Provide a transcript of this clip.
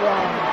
Brown.